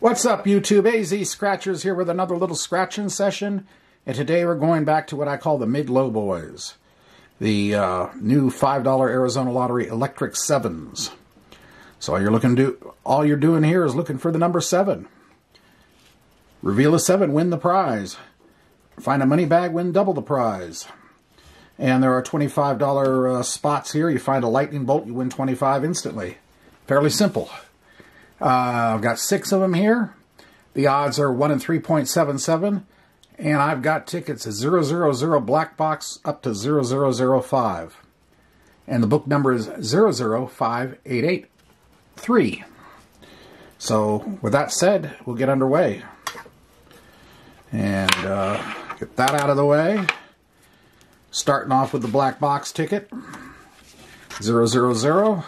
What's up, YouTube? AZ Scratchers here with another little scratching session. And today we're going back to what I call the mid-low boys. The uh, new $5 Arizona Lottery Electric Sevens. So all you're looking to do, all you're doing here is looking for the number seven. Reveal a seven, win the prize. Find a money bag, win double the prize. And there are $25 uh, spots here. You find a lightning bolt, you win 25 instantly. Fairly simple. Uh, I've got six of them here. The odds are 1 in 3.77. And I've got tickets at 000 black box up to 0005. And the book number is 005883. So, with that said, we'll get underway. And uh, get that out of the way. Starting off with the black box ticket. 000.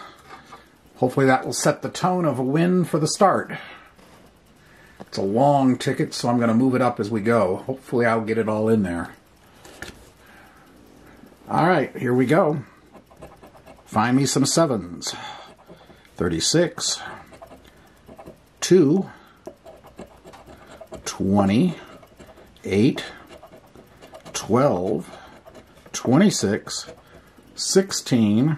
Hopefully that will set the tone of a win for the start. It's a long ticket, so I'm going to move it up as we go. Hopefully I'll get it all in there. All right, here we go. Find me some sevens. 36, 2, 20, 8, 12, 26, 16,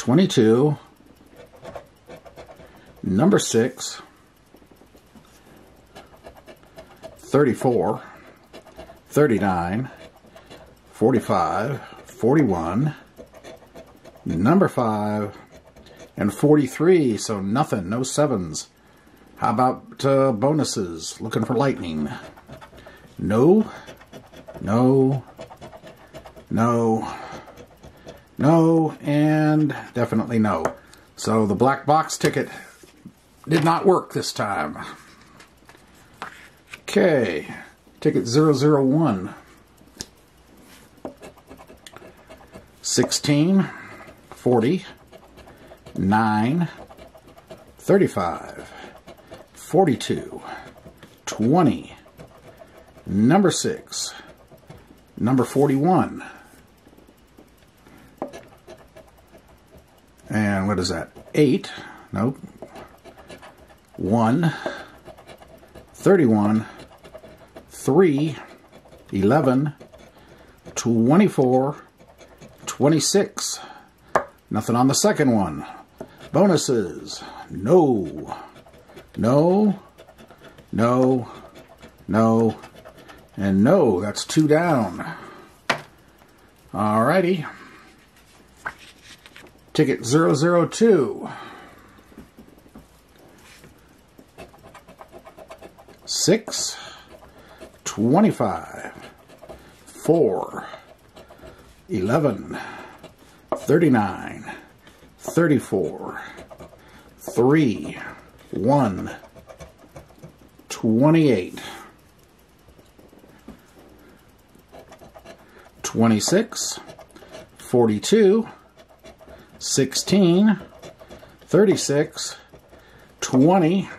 22, number 6, 34, 39, 45, 41, number 5, and 43, so nothing, no sevens. How about uh, bonuses? Looking for lightning. No, no, no, no, and definitely no. So the black box ticket did not work this time. Okay, ticket 001. 16, 40, 9, 35, 42, 20, number 6, number 41, And what is that? 8. Nope. 1. 31. 3. 11. 24. 26. Nothing on the second one. Bonuses. No. No. No. No. And no. That's two down. Alrighty. Ticket 002. Six, twenty-five, four, eleven, thirty-nine, thirty-four, three, one, twenty-eight, twenty-six, forty-two. 16, 36, 20,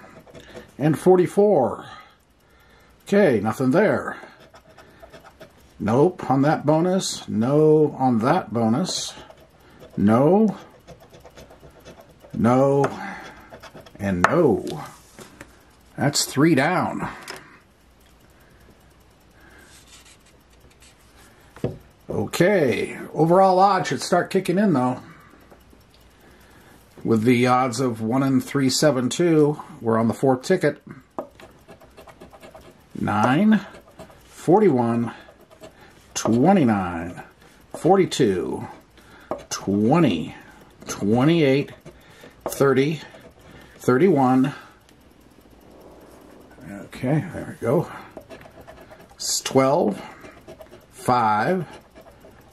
and 44. Okay, nothing there. Nope on that bonus. No on that bonus. No. No. And no. That's three down. Okay, overall odds should start kicking in though with the odds of 1 in 372. We're on the fourth ticket. 9, 41, 29, 42, 20, 28, 30, 31. Okay, there we go. It's 12, 5.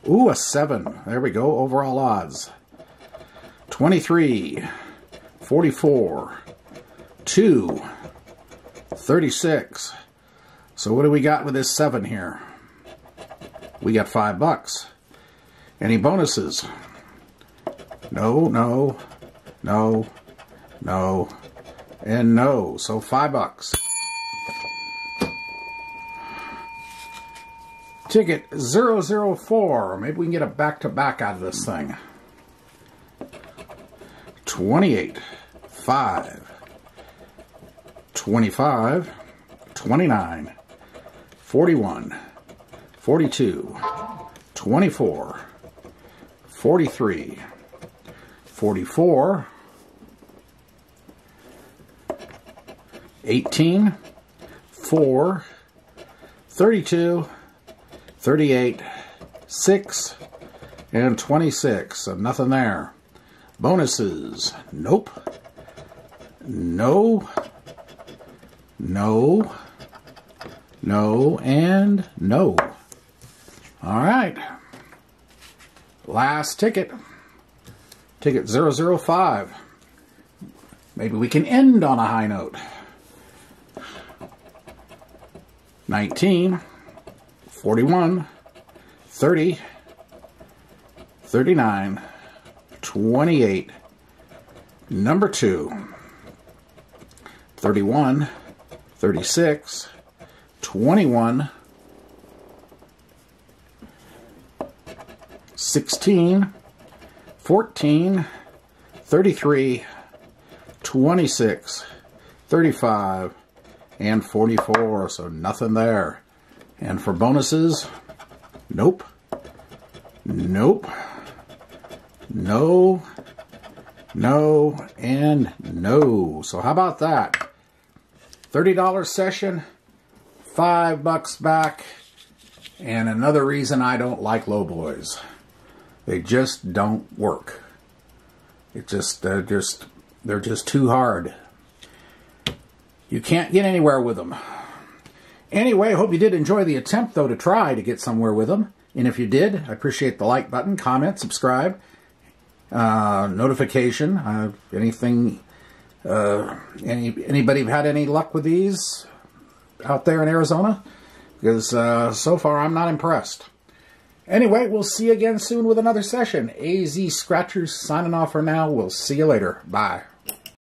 Ooh, a 7. There we go, overall odds. 23, 44, 2, 36. So what do we got with this 7 here? We got 5 bucks. Any bonuses? No, no, no, no, and no. So 5 bucks. Ticket 004. Maybe we can get a back-to-back -back out of this thing. 28, 5, 25, 29, 41, 42, 24, 43, 44, 18, 4, 32, 38, 6, and 26. So nothing there. Bonuses. Nope. No. No. No. And no. All right. Last ticket. Ticket 005. Maybe we can end on a high note. 19, 41, 30, 39, 28, number 2, 31, 36, 21, 16, 14, 33, 26, 35, and 44, so nothing there. And for bonuses, nope, nope, no, no, and no. So how about that? $30 session, five bucks back, and another reason I don't like low boys. They just don't work. It just, they're just, they're just too hard. You can't get anywhere with them. Anyway, I hope you did enjoy the attempt, though, to try to get somewhere with them. And if you did, I appreciate the like button, comment, subscribe, uh, notification, uh, anything, uh, any, anybody had any luck with these out there in Arizona? Because uh, so far I'm not impressed. Anyway, we'll see you again soon with another session. AZ Scratchers signing off for now. We'll see you later. Bye.